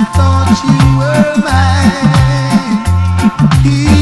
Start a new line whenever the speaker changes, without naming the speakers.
I thought you were mine. He